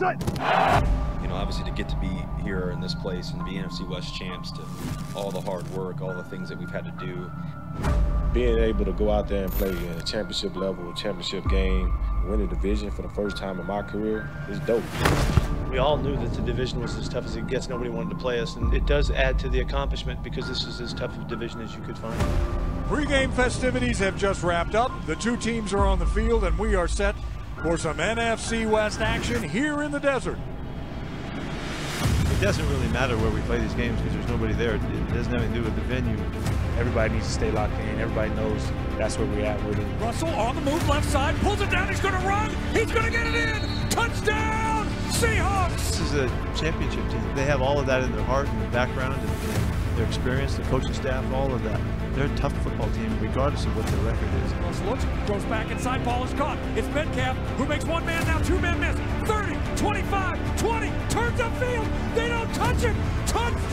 You know, obviously to get to be here in this place and to be NFC West champs, to all the hard work, all the things that we've had to do. Being able to go out there and play in a championship level, championship game, win a division for the first time in my career is dope. We all knew that the division was as tough as it gets. Nobody wanted to play us, and it does add to the accomplishment because this is as tough a division as you could find. Pre-game festivities have just wrapped up. The two teams are on the field, and we are set for some NFC West action here in the desert. It doesn't really matter where we play these games because there's nobody there. It doesn't have anything to do with the venue. Everybody needs to stay locked in. Everybody knows that's where we're at with it. Russell on the move, left side, pulls it down. He's going to run. He's going to get it in. Touchdown, Seahawks! This is a championship team. They have all of that in their heart and their background and, and their experience, the coaching staff, all of that. They're a tough football team regardless of what their record is. Russell looks, goes back inside, ball is caught. It's Metcalf who makes one man now, two men miss. 30, 25, 20, turns upfield. They don't touch it. Touch